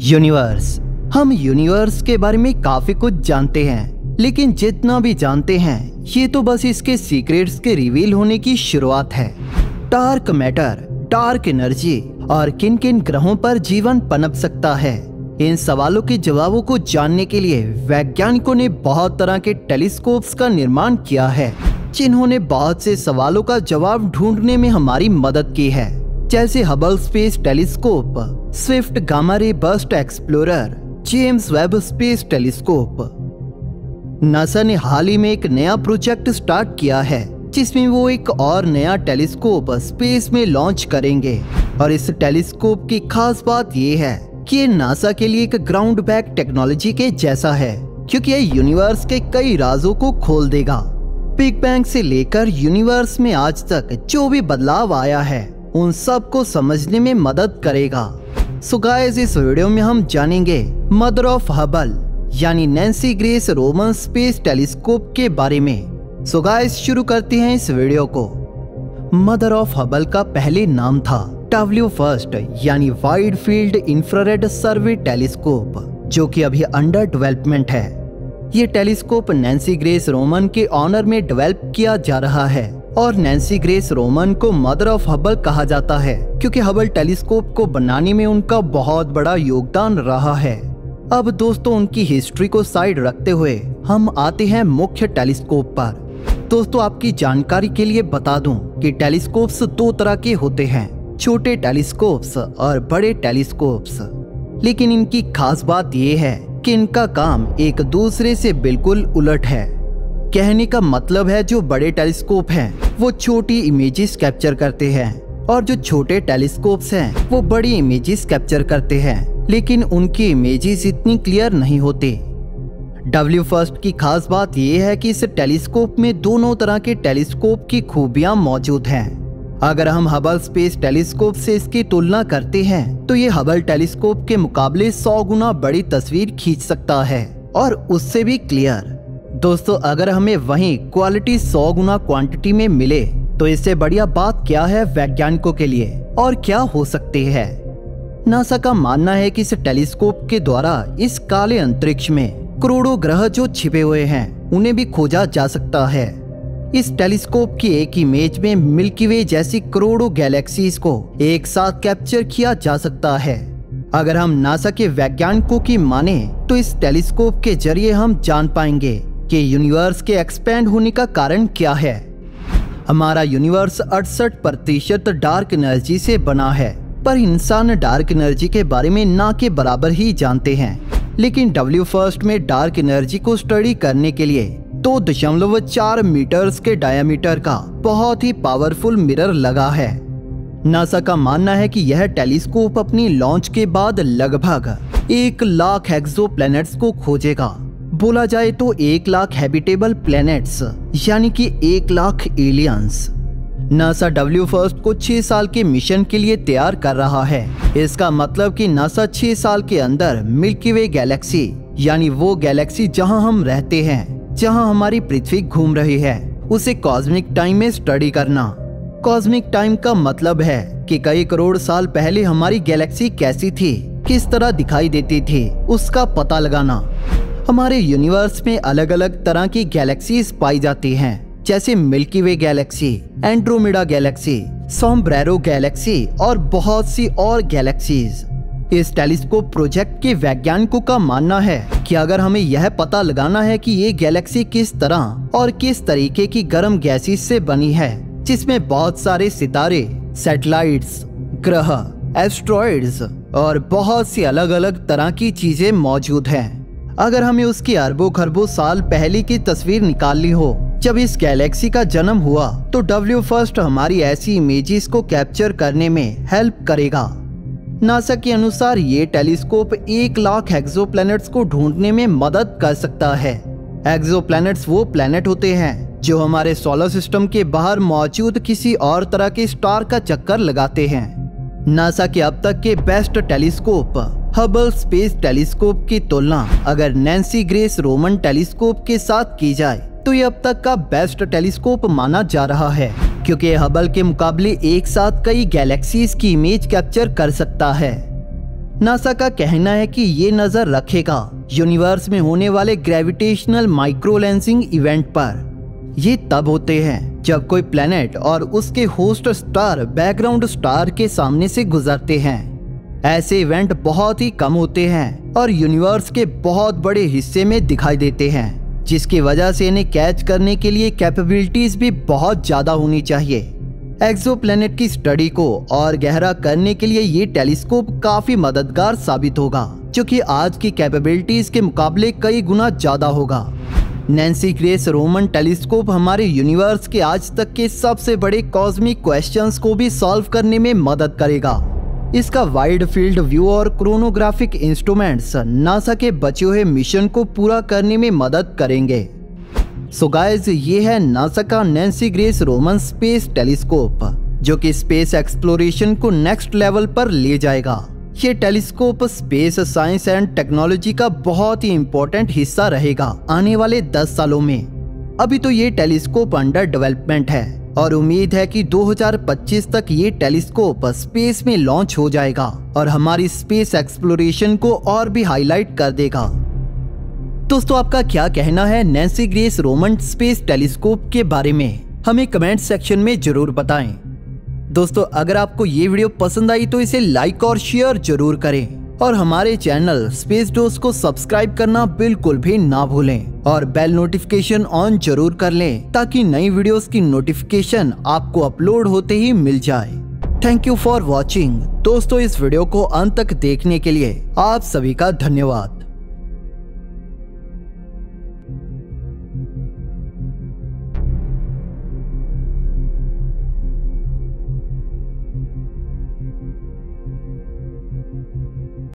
Universe. हम universe के बारे में काफ़ी कुछ जानते हैं, लेकिन जितना भी जानते हैं, ये तो बस इसके सीक्रेट्स के रिवील होने की शुरुआत है। डार्क मैटर डार्क एनर्जी और किन किन ग्रहों पर जीवन पनप सकता है। इन सवालों के जवाबों को जानने के लिए वैज्ञानिकों ने बहुत तरह के टेलीस्कोप्स का निर्माण किया है, जिन्होंने बहुत से सवालों का जवाब ढूँढने में हमारी मदद की है। जैसे Hubble space telescope Swift gamma ray burst explorer James Webb space telescope NASA ने हाल ही में एक नया प्रोजेक्ट स्टार्ट किया है, जिसमें वो एक और नया टेलीस्कोप स्पेस में लॉन्च करेंगे। और इस टेलीस्कोप की खास बात ये है कि ये नासा के लिए एक ग्राउंड बैक टेक्नोलॉजी के जैसा है, क्योंकि ये यूनिवर्स के कई राजों को खोल देगा। बिग बैंग से लेकर यूनिवर्स में आज तक जो भी बदलाव आया है, उन सबको समझने में मदद करेगा। सो गाइस इस वीडियो में हम जानेंगे मदर ऑफ़ हबल यानी Nancy Grace Roman space telescope के बारे में। सो गाइस शुरू करते हैं इस वीडियो को। मदर ऑफ़ हबल का पहले नाम था डब्ल्यू फ़र्स्ट यानी wide field infrared survey telescope जो कि अभी अंडर डेवलपमेंट है। ये टेलीस्कोप नैन्सी ग्रेस रोमन के ऑनर में डेवलप किया जा रहा है। और नैन्सी ग्रेस रोमन को मदर ऑफ़ हबल कहा जाता है, क्योंकि हबल टेलीस्कोप को बनाने में उनका बहुत बड़ा योगदान रहा है। अब दोस्तों, उनकी हिस्ट्री को साइड रखते हुए हम आते हैं मुख्य टेलीस्कोप पर। दोस्तों, आपकी जानकारी के लिए बता दूँ कि टेलीस्कोप्स दो तरह के होते हैं, छोटे टेलीस्कोप्स और बड़े टेलीस्कोप्स लेकिन इनकी खास बात यह है कि इनका काम एक दूसरे से बिल्कुल उलट है। कहने का मतलब है जो बड़े टेलीस्कोप हैं, वो छोटी इमेजेस कैप्चर करते हैं, और जो छोटे टेलीस्कोप्स हैं, वो बड़ी इमेजेस कैप्चर करते हैं, लेकिन उनकी इमेजेस इतनी क्लियर नहीं होती। डब्ल्यू फ़र्स्ट की खास बात यह है कि इस टेलीस्कोप में दोनों तरह के टेलीस्कोप की खूबियाँ मौजूद हैं। अगर हम हबल स्पेस टेलीस्कोप से इसकी तुलना करते हैं तो ये हबल टेलीस्कोप के मुकाबले 100 गुना बड़ी तस्वीर खींच सकता है, और उससे भी क्लियर दोस्तों, अगर हमें वही क्वालिटी सौ गुना क्वांटिटी में मिले तो इससे बढ़िया बात क्या है वैज्ञानिकों के लिए? और क्या हो सकती है? नासा का मानना है कि इस टेलीस्कोप के द्वारा इस काले अंतरिक्ष में करोड़ों ग्रह जो छिपे हुए हैं, उन्हें भी खोजा जा सकता है। इस टेलीस्कोप की एक इमेज में मिल्की वे जैसी करोड़ों गैलेक्सीज को एक साथ कैप्चर किया जा सकता है। अगर हम नासा के वैज्ञानिकों की माने तो इस टेलीस्कोप के ज़रिए हम जान पाएँगे कि यूनिवर्स के एक्सपेंड होने का कारण क्या है? हमारा यूनिवर्स अड़सठ प्रतिशत डार्क एनर्जी से बना है, पर इंसान डार्क एनर्जी के बारे में ना के बराबर ही जानते हैं। लेकिन डब्ल्यू फ़र्स्ट में डार्क एनर्जी को स्टडी करने के लिए दो दशमलव चार मीटर्स के डायमीटर का बहुत ही पावरफुल मिरर लगा है। नासा का मानना है कि यह टेलीस्कोप अपनी लॉन्च के बाद लगभग एक लाख एक्सो को खोजेगा। बोला जाए तो एक लाख हैबिटेबल प्लैनेट्स यानी कि एक lakh aliens NASA W first को छह साल के मिशन के लिए तैयार कर रहा है। इसका मतलब कि नासा छह साल के अंदर मिल्की वे गैलेक्सी यानी वो गैलेक्सी जहाँ हम रहते हैं, जहाँ हमारी पृथ्वी घूम रही है, उसे कॉस्मिक टाइम में स्टडी करना। कॉस्मिक टाइम का मतलब है कि कई करोड़ साल पहले हमारी गैलेक्सी कैसी थी, किस तरह दिखाई देती थी, उसका पता लगाना। हमारे यूनिवर्स में अलग अलग तरह की गैलेक्सीज पाई जाती हैं, जैसे Milky Way galaxy Andromeda galaxy Sombrero galaxy और बहुत सी और गैलेक्सीज इस टेलीस्कोप प्रोजेक्ट के वैज्ञानिकों का मानना है कि अगर हमें यह पता लगाना है कि ये गैलेक्सी किस तरह और किस तरीके की गर्म गैसेज से बनी है, जिसमें बहुत सारे सितारे सैटेलाइट्स ग्रह एस्ट्रॉइड्स और बहुत सी अलग अलग तरह की चीज़ें मौजूद हैं। अगर हमें उसकी अरबों खरबों साल पहले की तस्वीर निकालनी हो, जब इस गैलेक्सी का जन्म हुआ तो डब्ल्यू फ़र्स्ट हमारी ऐसी इमेजेस को कैप्चर करने में हेल्प करेगा। नासा के अनुसार ये टेलीस्कोप एक लाख एक्सो को ढूँढने में मदद कर सकता है। एक्सो वो प्लेनेट होते हैं, जो हमारे सोलर सिस्टम के बाहर मौजूद किसी और तरह के स्टार का चक्कर लगाते हैं। नासा के अब तक के best telescope Hubble space telescope की तुलना अगर नैन्सी ग्रेस रोमन टेलीस्कोप के साथ की जाए तो ये अब तक का बेस्ट टेलीस्कोप माना जा रहा है, क्योंकि हबल के मुकाबले एक साथ कई गैलेक्सीज की इमेज कैप्चर कर सकता है। नासा का कहना है कि ये नज़र रखेगा यूनिवर्स में होने वाले ग्रेविटेशनल माइक्रोलेंसिंग इवेंट पर। ये तब होते हैं जब कोई प्लेनेट और उसके होस्ट स्टार बैकग्राउंड स्टार के सामने से गुजरते हैं। ऐसे इवेंट बहुत ही कम होते हैं और यूनिवर्स के बहुत बड़े हिस्से में दिखाई देते हैं, जिसकी वजह से इन्हें कैच करने के लिए कैपेबिलिटीज भी बहुत ज़्यादा होनी चाहिए। एक्सोप्लैनेट की स्टडी को और गहरा करने के लिए ये टेलीस्कोप काफ़ी मददगार साबित होगा, जो कि आज की कैपेबिलिटीज के मुकाबले कई गुना ज़्यादा होगा। नैन्सी ग्रेस रोमन टेलीस्कोप हमारे यूनिवर्स के आज तक के सबसे बड़े कॉस्मिक क्वेश्चंस को भी सॉल्व करने में मदद करेगा। इसका वाइड फ़ील्ड व्यू और क्रोनोग्राफिक इंस्ट्रूमेंट्स नासा के बचे हुए मिशन को पूरा करने में मदद करेंगे। सो so गाइस ये है नासा का Nancy Grace Roman space telescope जो कि स्पेस एक्सप्लोरेशन को नेक्स्ट लेवल पर ले जाएगा। ये telescope space science and technology का बहुत ही इम्पोर्टेंट हिस्सा रहेगा आने वाले 10 सालों में। अभी तो ये टेलीस्कोप अंडर डेवलपमेंट है। और उम्मीद है कि 2025 तक ये टेलीस्कोप स्पेस में लॉन्च हो जाएगा और हमारी स्पेस एक्सप्लोरेशन को और भी हाईलाइट कर देगा। दोस्तों, आपका क्या कहना है Nancy Grace Roman space telescope के बारे में? हमें कमेंट सेक्शन में ज़रूर बताएँ। दोस्तों, अगर आपको ये वीडियो पसंद आई तो इसे लाइक और शेयर ज़रूर करें। और हमारे चैनल स्पेस डोज को सब्सक्राइब करना बिल्कुल भी ना भूलें और बेल नोटिफिकेशन ऑन ज़रूर कर लें ताकि नई वीडियोस की नोटिफिकेशन आपको अपलोड होते ही मिल जाए। थैंक यू फॉर वॉचिंग दोस्तों, इस वीडियो को अंत तक देखने के लिए आप सभी का धन्यवाद।